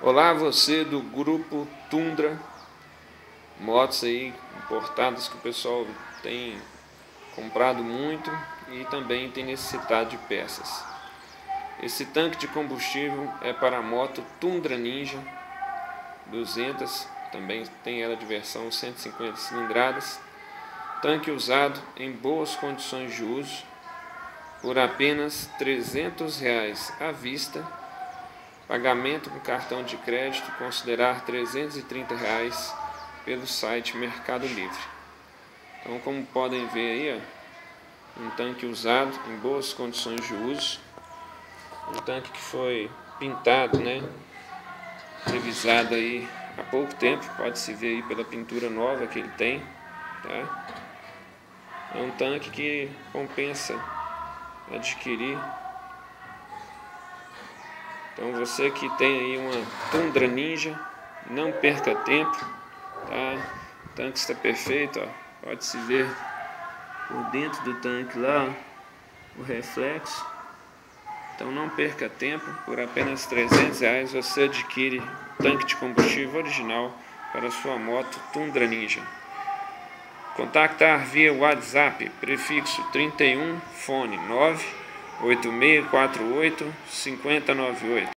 Olá você do grupo Tundra, motos aí importadas que o pessoal tem comprado muito e também tem necessidade de peças. Esse tanque de combustível é para a moto Tundra Ninja 200, também tem ela de versão 150 cilindradas. Tanque usado em boas condições de uso por apenas 300 reais à vista Pagamento com cartão de crédito, considerar 330 reais pelo site Mercado Livre. Então, como podem ver aí, ó, um tanque usado em boas condições de uso. Um tanque que foi pintado, né? Revisado aí há pouco tempo, pode se ver aí pela pintura nova que ele tem, tá? É um tanque que compensa adquirir então você que tem aí uma Tundra Ninja, não perca tempo, tá? O tanque está perfeito, ó. Pode se ver por dentro do tanque lá, o reflexo. Então não perca tempo, por apenas 300 reais você adquire tanque de combustível original para sua moto Tundra Ninja. Contactar via WhatsApp, prefixo 31, fone 9 8648 5098.